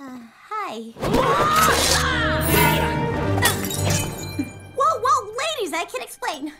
Uh, hi. whoa, whoa, ladies, I can explain.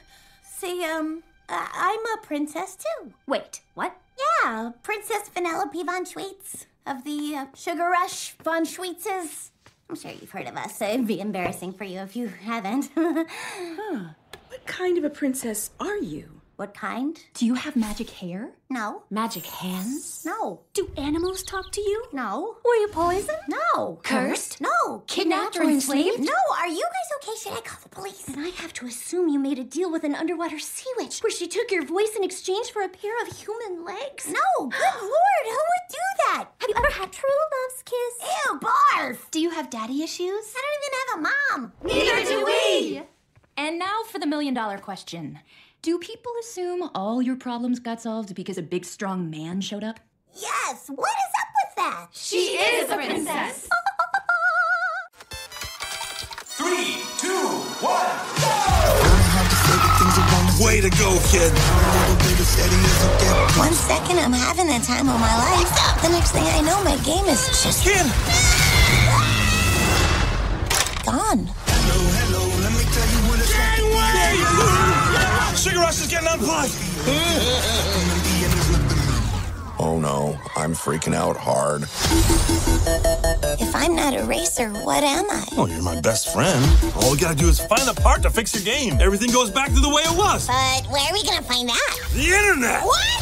See, um, I- I'm a princess too. Wait, what? Yeah, Princess Vanellope von Schweetz of the uh, Sugar Rush von Schweetzes. I'm sure you've heard of us. It'd be embarrassing for you if you haven't. huh. What kind of a princess are you? What kind? Do you have magic hair? No. Magic hands? No. Do animals talk to you? No. Were you poisoned? No. Cursed? No. Kidnapped or enslaved? No. Are you guys okay? Should I call the police? Then I have to assume you made a deal with an underwater sea witch where she took your voice in exchange for a pair of human legs. No. Good lord. Who would do that? Have you ever had true love's kiss? Ew, barf. Do you have daddy issues? I don't even have a mom. Neither do we. And now for the million dollar question. Do people assume all your problems got solved because a big strong man showed up? Yes. What is up with that? She is a princess. Three, two, one. Way to go, kid. One second, I'm having the time of my life. The next thing I know, my game is just Kid. gone. Sugar Rush getting unplugged. Oh no, I'm freaking out hard. If I'm not a racer, what am I? Oh, you're my best friend. All we gotta do is find the part to fix your game. Everything goes back to the way it was. But where are we gonna find that? The internet. What?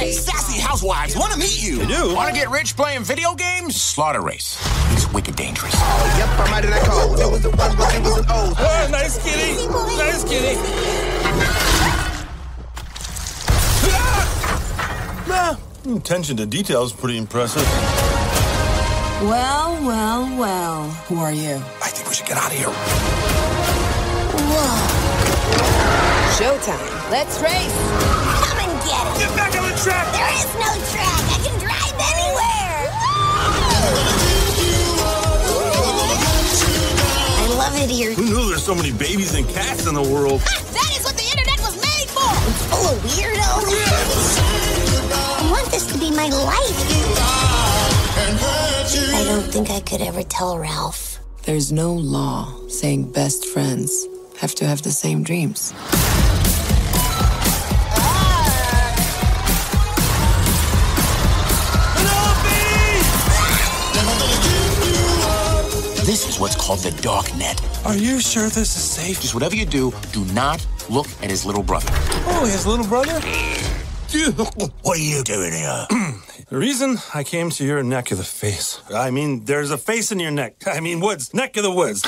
One. Sassy housewives want to meet you. They do. Want to get rich playing video games? Slaughter Race. It's wicked dangerous. Yep, I'm out of that call. It was a one, but it was an O. Oh, nice kitty. Nice kitty. Ah! Nah, attention to detail is pretty impressive. Well, well, well. Who are you? I think we should get out of here. Showtime. Let's race. Come get it. Get back on the track. There is no track. I can drive anywhere. I love it here. Who knew there's so many babies and cats in the world? That is what the internet was made for. It's full of weirdos. I want this to be my life. I don't think I could ever tell Ralph. There's no law saying best friends have to have the same dreams. This is what's called the dark net. Are you sure this is safe? Just whatever you do, do not look at his little brother. Oh, his little brother? What are you doing here? The reason I came to your neck of the face. I mean, there's a face in your neck. I mean, woods. Neck of the woods.